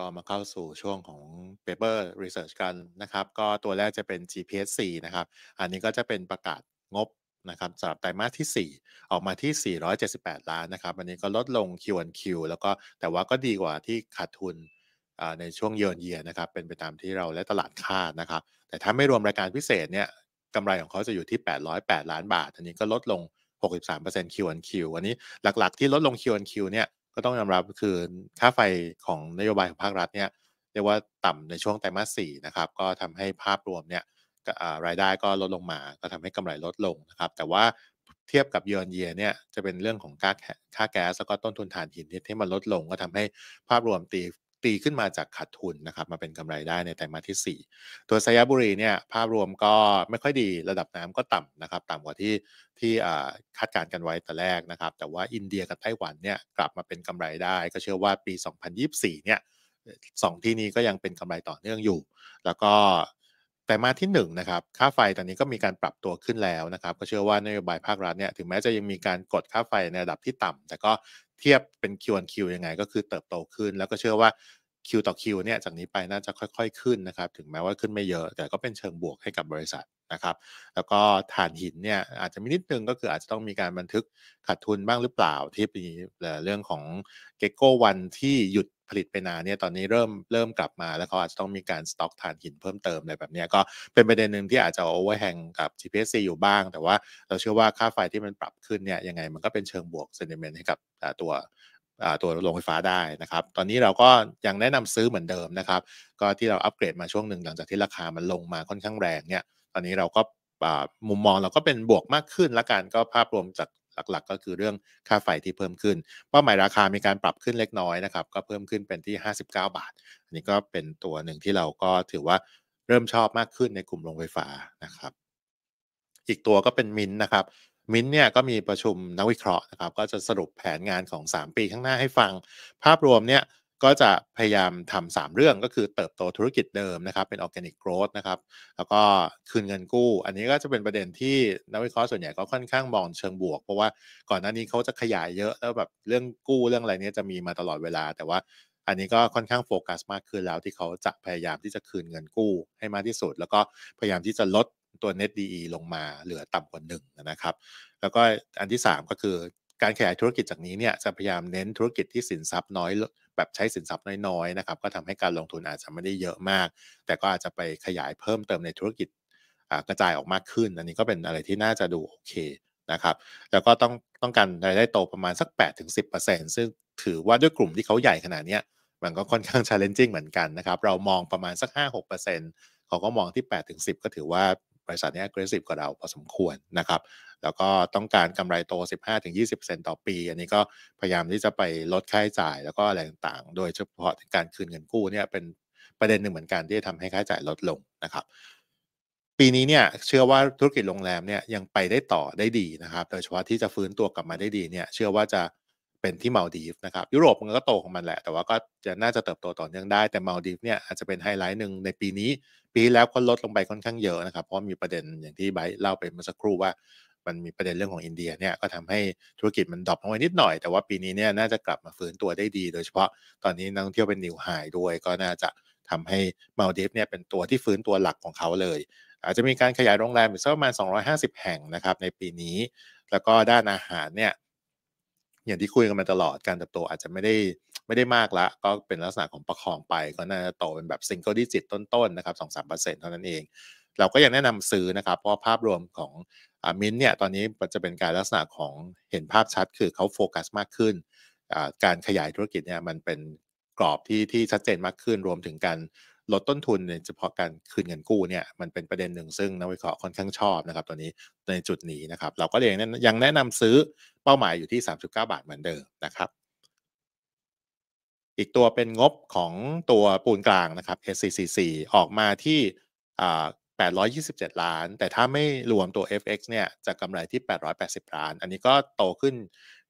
ก็มาเข้าสู่ช่วงของ Paper Research กันนะครับ ก็ตัวแรกจะเป็น GPSC นะครับ อันนี้ก็จะเป็นประกาศงบนะครับสำหรับไตรมาสที่ 4 ออกมาที่ 478 ล้านนะครับ อันนี้ก็ลดลง Q1Q แล้วก็แต่ว่าก็ดีกว่าที่ขาดทุนในช่วงเยือนเยียนะครับ เป็นไปตามที่เราและตลาดคาดนะครับ แต่ถ้าไม่รวมรายการพิเศษเนี่ยกำไรของเขาจะอยู่ที่ 808 ล้านบาท อันนี้ก็ลดลง 63% Q1Q อันนี้หลักๆที่ลดลง Q1Q เนี่ย ก็ต้องยอมรับคือค่าไฟของนโยบายของภาครัฐเนี่ยเรียกว่าต่ำในช่วงไตรมาสสี่นะครับ ก็ทำให้ภาพรวมเนี่ยรายได้ก็ลดลงมา ก็ทำให้กำไรลดลงนะครับ แต่ว่าเทียบกับเยือนเยียเนี่ยจะเป็นเรื่องของค่าค่าแก๊สแล้วก็ต้นทุนถ่านหินที่มันลดลง ก็ทำให้ภาพรวมตี ตีขึ้นมาจากขาดทุนนะครับมาเป็นกำไรได้ในไตรมาสที่ 4 ตัวไซยบุรีเนี่ยภาพรวมก็ไม่ค่อยดีระดับน้ำก็ต่ำนะครับต่ำกว่าที่ที่คาดการณ์กันไว้แต่แรกนะครับ แต่ว่าอินเดียกับไต้หวันเนี่ยกลับมาเป็นกำไรได้ ก็เชื่อว่าปี 2024 เนี่ยสองที่นี้ก็ยังเป็นกำไรต่อเนื่องอยู่ แล้วก็แต่มาที่1นนะครับค่าไฟตอนนี้ก็มีการปรับตัวขึ้นแล้วนะครับ ก็เชื่อว่านโยบายภาครัฐเนี่ยถึงแม้จะยังมีการกดค่าไฟในระดับที่ต่ำแต่ก็ เทียบเป็น Q1Q ยังไง ก็คือเติบโตขึ้น แล้วก็เชื่อว่า Q ต่อ Q เนี่ยจากนี้ไปน่าจะค่อยๆขึ้นนะครับ ถึงแม้ว่าขึ้นไม่เยอะ แต่ก็เป็นเชิงบวกให้กับบริษัทนะครับ แล้วก็ฐานหินเนี่ยอาจจะมีนิดนึงก็คืออาจจะต้องมีการบันทึกขาดทุนบ้างหรือเปล่าที่ปีเรื่องของเกโก้วันที่หยุด ผลิตไปนานเนี่ยตอนนี้เริ่มเริ่มกลับมาแล้วเขาอาจจะต้องมีการสต็อกถ่านหินเพิ่มเติมอะไรแบบนี้ก็เป็นประเด็นหนึ่งที่อาจจะโอเวอร์แฮงกับ GPSC อยู่บ้าง แต่ว่าเราเชื่อว่าค่าไฟที่มันปรับขึ้นเนี่ยยังไงมันก็เป็นเชิงบวกเซนิเมนต์ให้กับตัวตัวโรงไฟฟ้าได้นะครับ ตอนนี้เราก็ยังแนะนำซื้อเหมือนเดิมนะครับ ก็ที่เราอัปเกรดมาช่วงหนึ่งหลังจากที่ราคามันลงมาค่อนข้างแรงเนี่ย ตอนนี้เราก็มุมมองเราก็เป็นบวกมากขึ้นละกันก็ภาพรวมจาก หลักๆ ก็คือเรื่องค่าไฟที่เพิ่มขึ้น เป้าหมายราคามีการปรับขึ้นเล็กน้อยนะครับ ก็เพิ่มขึ้นเป็นที่ 59 บาท อันนี้ก็เป็นตัวหนึ่งที่เราก็ถือว่าเริ่มชอบมากขึ้นในกลุ่มโรงไฟฟ้านะครับ อีกตัวก็เป็นมินนะครับมินเนี่ยก็มีประชุมนักวิเคราะห์นะครับ ก็จะสรุปแผนงานของ 3 ปีข้างหน้าให้ฟัง ภาพรวมเนี่ย ก็จะพยายามทำ3เรื่องก็คือเติบโตธุรกิจเดิมนะครับ เป็นออร์แกนิกโกรดนะครับ แล้วก็คืนเงินกู้ อันนี้ก็จะเป็นประเด็นที่นักวิเคราะห์ส่วนใหญ่ก็ค่อนข้างมองเชิงบวก เพราะว่าก่อนหน้านี้เขาจะขยายเยอะแล้วแบบเรื่องกู้เรื่องอะไรนี้จะมีมาตลอดเวลา แต่ว่าอันนี้ก็ค่อนข้างโฟกัสมากขึ้นแล้วที่เขาจะพยายามที่จะคืนเงินกู้ให้มากที่สุด แล้วก็พยายามที่จะลดตัว net DE ลงมาเหลือต่ำกว่า1นะครับ แล้วก็อันที่ 3 ก็คือการขยายธุรกิจจากนี้เนี่ยจะพยายามเน้นธุรกิจที่สินทรัพย์น้อย แบบใช้สินทรัพย์น้อยๆนะครับก็ทำให้การลงทุนอาจจะไม่ได้เยอะมาก แต่ก็อาจจะไปขยายเพิ่มเติมในธุรกิจกระจายออกมากขึ้น อันนี้ก็เป็นอะไรที่น่าจะดูโอเคนะครับแล้วก็ต้องต้องการรายได้โตประมาณสัก 8-10%ซึ่งถือว่าด้วยกลุ่มที่เขาใหญ่ขนาดนี้มันก็ค่อนข้าง challenging เหมือนกันนะครับ เรามองประมาณสัก 5-6%เขาก็มองที่ 8-10 ก็ถือว่า บริษัทนี้ aggressive กว่าเราพอสมควรนะครับ แล้วก็ต้องการกำไรโต 15-20%ต่อปี อันนี้ก็พยายามที่จะไปลดค่าใช้จ่ายแล้วก็อะไรต่างๆ โดยเฉพาะการคืนเงินกู้เนี่ยเป็นประเด็นหนึ่งเหมือนกันที่จะทำให้ค่าใช้จ่ายลดลงนะครับปีนี้เนี่ยเชื่อว่าธุรกิจโรงแรมเนี่ยยังไปได้ต่อได้ดีนะครับ โดยเฉพาะที่จะฟื้นตัวกลับมาได้ดีเนี่ยเชื่อว่าจะ เป็นที่มาดีฟนะครับยุโรปมันก็โตของมันแหละ แต่ว่าก็จะน่าจะเติบโตต่อเนื่องได้แต่มัลดีฟส์เนี่ยอาจจะเป็นไฮไลท์หนึ่งในปีนี้ ปีแล้วก็ลดลงไปค่อนข้างเยอะนะครับ เพราะมีประเด็นอย่างที่ไบเล่าไปเมื่อสักครู่ว่ามันมีประเด็นเรื่องของอินเดียเนี่ยก็ทำให้ธุรกิจมัน drop ลงไปนิดหน่อย แต่ว่าปีนี้เนี่ยน่าจะกลับมาฟื้นตัวได้ดี โดยเฉพาะตอนนี้นักท่องเที่ยวเป็น new high ด้วยก็น่าจะทำให้มัลดีฟส์เนี่ยเป็นตัวที่ฟื้นตัวหลักของเขาเลย อาจจะมีการขยายโรงแรมอีกสักประมาณ 250 แห่งนะครับในปีนี้ แล้วก็ด้านอาหารเนี่ย อย่างที่คุยกันมาตลอดการเติบโตอาจจะไม่ได้ไม่ได้มากละ ก็เป็นลักษณะของประคองไป ก็น่าจะโตเป็นแบบ single digit ต้นๆนะครับสองสามเปอร์เซ็นต์เท่านั้นเอง เราก็ยังแนะนำซื้อนะครับ เพราะภาพรวมของมินเนี่ยตอนนี้จะเป็นการลักษณะของเห็นภาพชัดคือเขาโฟกัสมากขึ้น การขยายธุรกิจเนี่ยมันเป็นกรอบที่ที่ชัดเจนมากขึ้นรวมถึงการ ลดต้นทุนในเฉพาะการคืนเงินกู้เนี่ยมันเป็นประเด็นหนึ่งซึ่งนักวิเคราะห์ค่อนข้างชอบนะครับตัวนี้ในจุดนี้นะครับเราก็ยังยังแนะนำซื้อเป้าหมายอยู่ที่ 39 บาทเหมือนเดิมนะครับ อีกตัวเป็นงบของตัวปูนกลางนะครับ SCCC ออกมาที่827 ล้าน แต่ถ้าไม่รวมตัว FX เนี่ยจะกำไรที่ 880 ล้าน อันนี้ก็โตขึ้น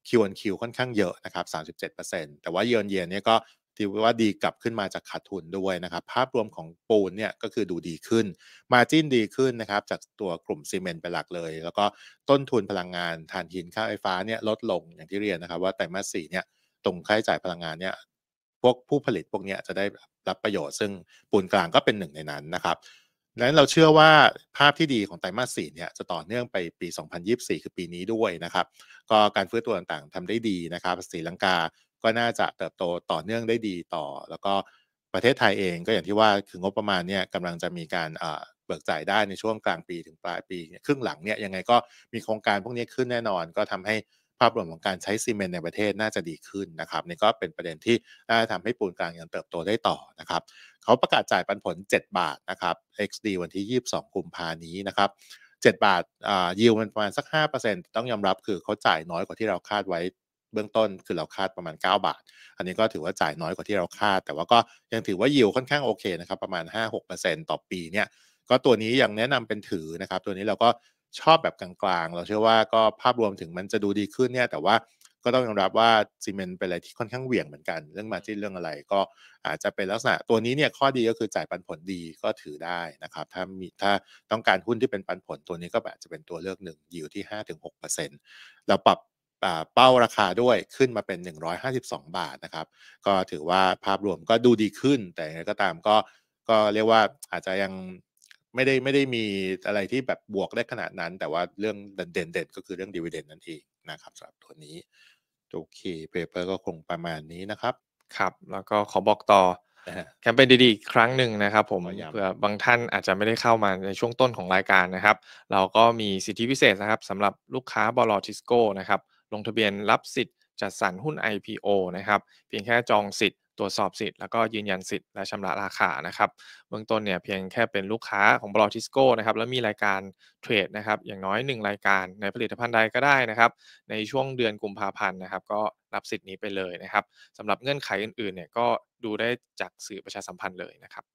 Q1Q ค่อนข้างเยอะนะครับ 37%แต่ว่าเยือนเยียนเนี่ยก็ ที่ว่าดีกลับขึ้นมาจากขาดทุนด้วยนะครับ ภาพรวมของปูนเนี่ยก็คือดูดีขึ้น มาจิ้นดีขึ้นนะครับ จากตัวกลุ่มซีเมนต์เป็นหลักเลย แล้วก็ต้นทุนพลังงานถ่านหินค่าไฟฟ้าเนี่ยลดลงอย่างที่เรียนนะครับ ว่าไตรมาสสี่เนี่ยตรงค่าใช้จ่ายพลังงานเนี่ยพวกผู้ผลิตพวกเนี้ยจะได้รับประโยชน์ ซึ่งปูนกลางก็เป็นหนึ่งในนั้นนะครับดังนั้นเราเชื่อว่าภาพที่ดีของไตรมาส4เนี่ยจะต่อเนื่องไปปี 2024 คือปีนี้ด้วยนะครับ ก็การฟื้นตัวต่างๆทำได้ดีนะครับศรีลังกา ก็น่าจะเติบโตต่อเนื่องได้ดีต่อ แล้วก็ประเทศไทยเองก็อย่างที่ว่าคืองบประมาณเนี่ยกำลังจะมีการเบิกจ่ายได้ในช่วงกลางปีถึงปลายปีครึ่งหลังเนี่ยยังไงก็มีโครงการพวกนี้ขึ้นแน่นอน ก็ทำให้ภาพรวมของการใช้ซีเมนต์ในประเทศน่าจะดีขึ้นนะครับนี่ก็เป็นประเด็นที่น่าจะทำให้ปูนกลางยังเติบโตได้ต่อนะครับเขาประกาศจ่ายปันผล 7 บาทนะครับ XD วันที่ 22 กุมภานี้นะครับ7บาทอ่ายิวมันประมาณสัก 5%ต้องยอมรับคือเขาจ่ายน้อยกว่าที่เราคาดไว้ เบื้องต้นคือเราคาดประมาณ 9 บาท อันนี้ก็ถือว่าจ่ายน้อยกว่าที่เราคาด แต่ว่าก็ยังถือว่ายิวค่อนข้างโอเคนะครับประมาณ 5-6%ต่อปีเนี่ยก็ตัวนี้ยังแนะนำเป็นถือนะครับ ตัวนี้เราก็ชอบแบบกลางๆ เราเชื่อว่าก็ภาพรวมถึงมันจะดูดีขึ้นเนี่ยแต่ว่าก็ต้องยอมรับว่าซีเมนต์เป็นอะไรที่ค่อนข้างเหวี่ยงเหมือนกัน เรื่องมาจิ้นเรื่องอะไรก็อาจจะเป็นลักษณะตัวนี้เนี่ยข้อดีก็คือจ่ายปันผลดีก็ถือได้นะครับ ถ้ามีถ้าต้องการหุ้นที่เป็นปันผลตัวนี้ก็แบบจะเป็นตัวเลือกหนึ่งยิวที่ 5-6%เราปรับ เป้าราคาด้วยขึ้นมาเป็น 152 บาทนะครับ ก็ถือว่าภาพรวมก็ดูดีขึ้น แต่ยังไงก็ตามก็ก็เรียกว่าอาจจะยังไม่ได้ไม่ได้มีอะไรที่แบบบวกได้ขนาดนั้น แต่ว่าเรื่องเด่นๆก็คือเรื่องดีเวเดนนั่นเองนะครับสำหรับตัวนี้โอเคเปเปอร์ก็คงประมาณนี้นะครับ ครับ แล้วก็ขอบอกต่อแคมเปญดีๆอีกครั้งหนึ่งนะครับผมเผื่อบางท่านอาจจะไม่ได้เข้ามาในช่วงต้นของรายการนะครับ เราก็มีสิทธิพิเศษนะครับสำหรับลูกค้าบลทิสโก้นะครับ ลงทะเบียนรับสิทธิ์จัดสรรหุ้น IPO นะครับ เพียงแค่จองสิทธิ์ตรวจสอบสิทธิ์แล้วก็ยืนยันสิทธิ์และชำระราคานะครับเบื้องต้นเนี่ยเพียงแค่เป็นลูกค้าของบลทิสโก้นะครับแล้วมีรายการเทรดนะครับอย่างน้อย 1 รายการในผลิตภัณฑ์ใดก็ได้นะครับในช่วงเดือนกุมภาพันธ์นะครับก็รับสิทธิ์นี้ไปเลยนะครับสำหรับเงื่อนไขอื่นๆเนี่ยก็ดูได้จากสื่อประชาสัมพันธ์เลยนะครับ